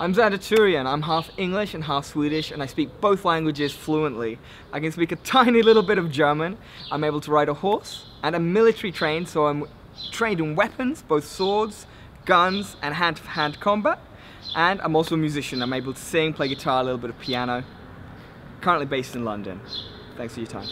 I'm Xander Turian. I'm half English and half Swedish and I speak both languages fluently. I can speak a tiny little bit of German. I'm able to ride a horse and I'm military trained so I'm trained in weapons, both swords, guns and hand-to-hand combat. And I'm also a musician. I'm able to sing, play guitar, a little bit of piano. Currently based in London. Thanks for your time.